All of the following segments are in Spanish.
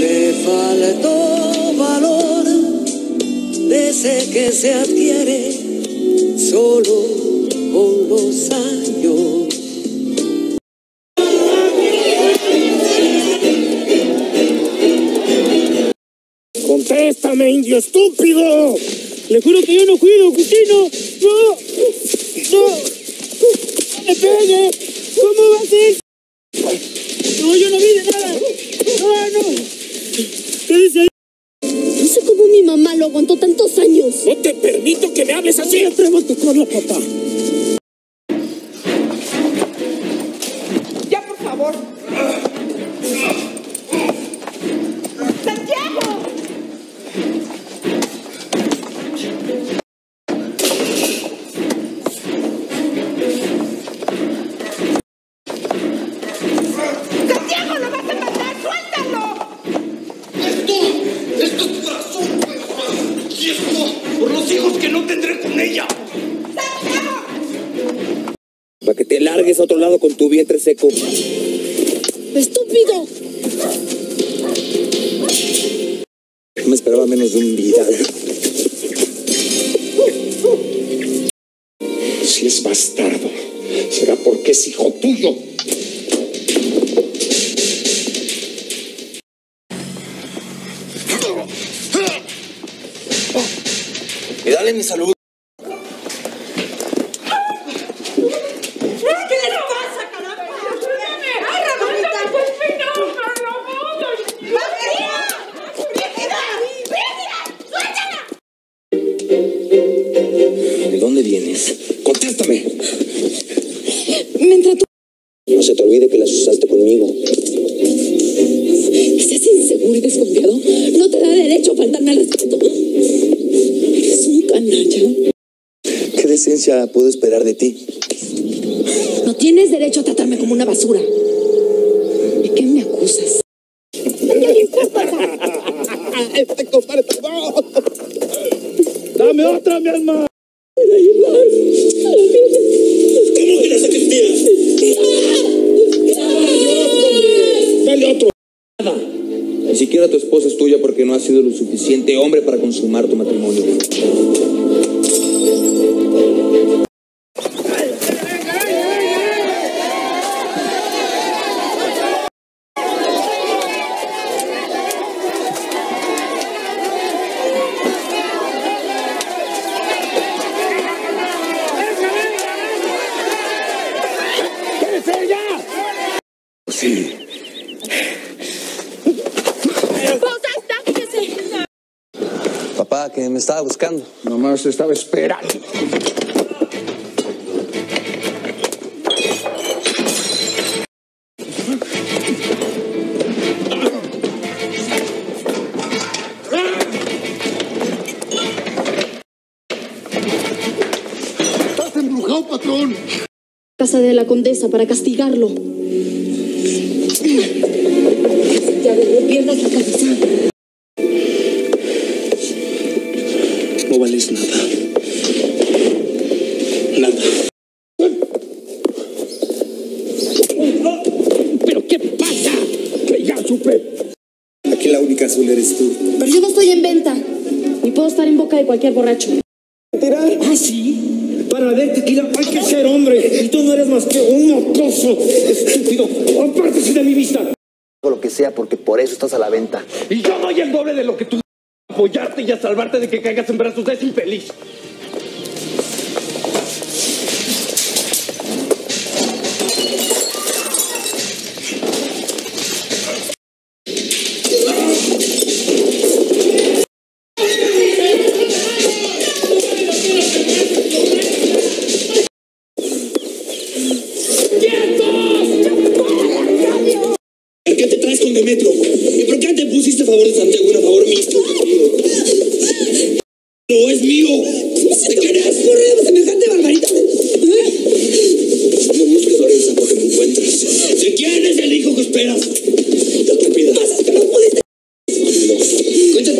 Le faltó valor de ese que se adquiere solo con los años. ¡Contéstame, indio estúpido! Le juro que yo no cuido, Custino. ¡No! ¡No! ¡No me pegue! ¿Cómo va a ser? No, yo no vi de nada. ¡No, no! ¿Qué dice ahí? No sé cómo mi mamá lo aguantó tantos años. No te permito que me hables así. Atrévete con la papá. Que no tendré con ella. Para que te largues a otro lado con tu vientre seco. ¡Estúpido! No me esperaba menos de un vida. Si es bastardo, será porque es hijo tuyo. Y dale mi salud. ¿Qué les pasa, caramba? ¡Ay, Ramonita! ¡Pues no, ¡Brígida! ¡Brígida! ¡Suéltala! ¿De dónde vienes? Contéstame. Mientras tú No se te olvide que las usaste conmigo. que seas inseguro y desconfiado, no te da derecho a faltarme al respeto. ¿Qué decencia puedo esperar de ti? No tienes derecho a tratarme como una basura. ¿De qué me acusas? Este. ¡Dame otra, mi alma! ¿Cómo que la sacristía? ¡Dale otro! Ni siquiera tu esposa es tuya porque no has sido lo suficiente hombre para consumar tu matrimonio. Papá, que me estaba buscando. Nomás estaba esperando. Estás embrujado, patrón. Casa de la condesa para castigarlo. Ya no pierdas la cabeza. Eres tú. Pero yo no estoy en venta. Ni puedo estar en boca de cualquier borracho. ¿Ah, sí? Para ver tequila hay que ser hombre. Y tú no eres más que un mocoso estúpido. Apártese de mi vista. Lo que sea porque por eso estás a la venta. Y yo doy el doble de lo que tú a apoyarte y a salvarte de que caigas en brazos de ese infeliz. Te Demetrio? ¿Y por qué te pusiste a favor de Santiago y a favor mío? No es mío. ¿Cómo se te querías ocurrir semejante barbaridad? No busques Lorenza porque me encuentras. ¿De quién es el hijo que esperas? La propiedad. ¿Pasa que no pudiste? No.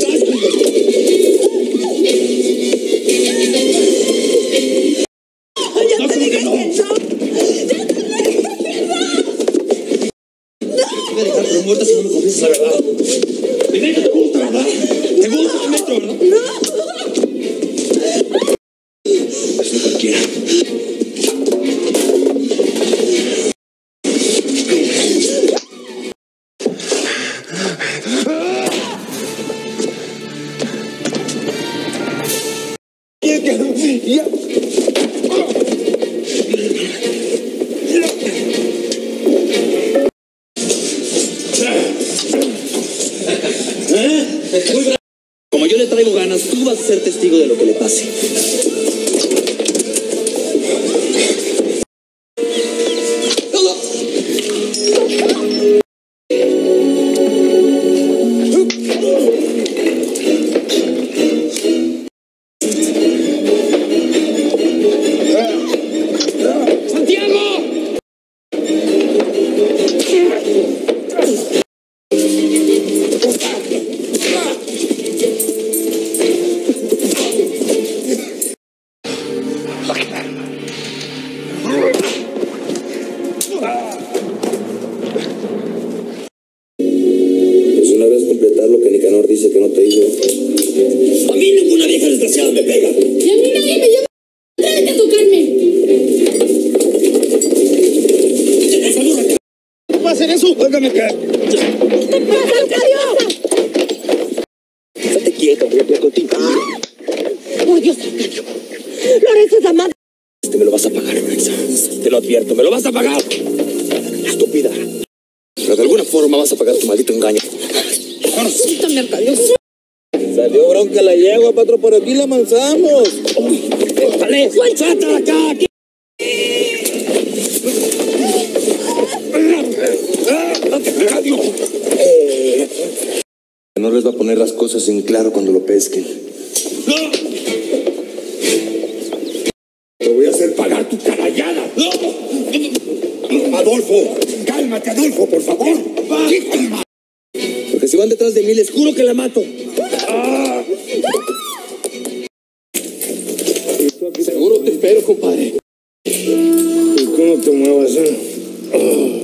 Como yo le traigo ganas, tú vas a ser testigo de lo que le pase. Me pega. Y a mí nadie me llama. Atrévete a tocarme. ¿Cómo va a hacer eso? Óigame que... ¿Qué pasa, Arcadio? Estate quieto, voy a pelear contigo. Por Dios, Arcadio. Lorenzo es la madre. Este me lo vas a pagar, Lorenza. Te lo advierto, me lo vas a pagar. Estúpida. Pero de alguna forma vas a pagar tu maldito engaño. Suéltame, Arcadio. Salió bronca la yegua, patro, por aquí la manzamos. ¡Dale! ¡Suéltate de acá! aquí! No les va a poner las cosas en claro cuando lo pesquen. Te voy a hacer pagar tu carallada. Adolfo, cálmate, Adolfo, por favor. Porque si van detrás de mí, les juro que la mato. Compadre. ¿Cómo te muevas, eh? Dile